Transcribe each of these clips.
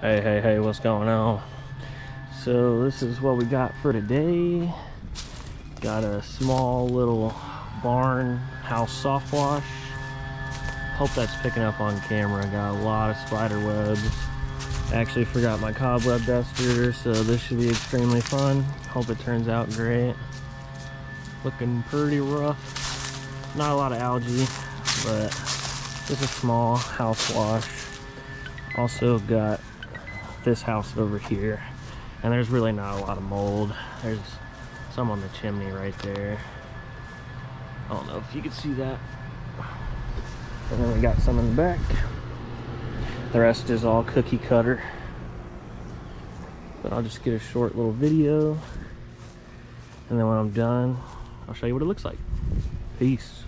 Hey, hey, hey, what's going on? So this is what we got for today. Got a small little barn house soft wash. Hope that's picking up on camera. Got a lot of spider webs. Actually forgot my cobweb duster, so this should be extremely fun. Hope it turns out great. Looking pretty rough. Not a lot of algae, but just a small house wash. Also got this house over here. And there's really not a lot of mold. There's some on the chimney right there. I don't know if you can see that. And then we got some in the back. The rest is all cookie cutter. But I'll just get a short little video. And then when I'm done I'll show you what it looks like. Peace.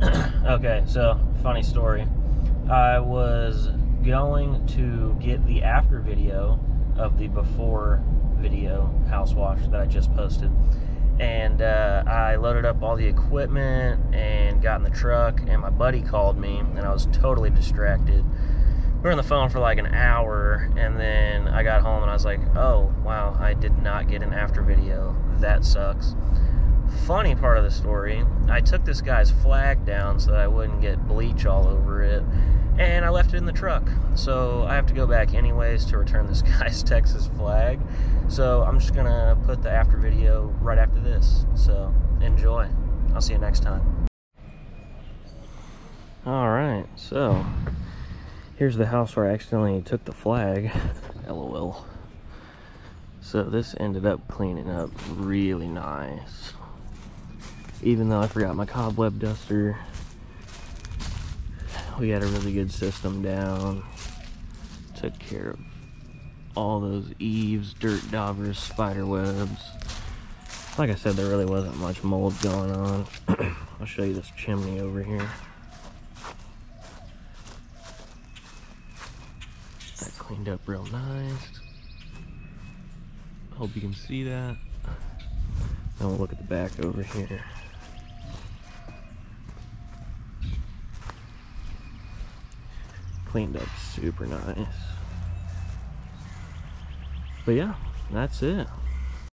Okay so funny story. I was going to get the after video of the before video house wash that I just posted. And uh, I loaded up all the equipment and got in the truck, and my buddy called me, and I was totally distracted. We were on the phone for like an hour, and then I got home and I was like, oh, wow, I did not get an after video. That sucks. Funny part of the story, I took this guy's flag down so that I wouldn't get bleach all over it and I left it in the truck. So I have to go back anyways to return this guy's Texas flag. So I'm just gonna put the after video right after this. So enjoy. I'll see you next time. All right, so here's the house where I accidentally took the flag. LOL. So this ended up cleaning up really nice. Even though I forgot my cobweb duster, we got a really good system down. Took care of all those eaves, dirt daubers, spider webs. Like I said, there really wasn't much mold going on. I'll show you this chimney over here. That cleaned up real nice. Hope you can see that. Now we'll look at the back over here. Cleaned up super nice. But yeah, that's it.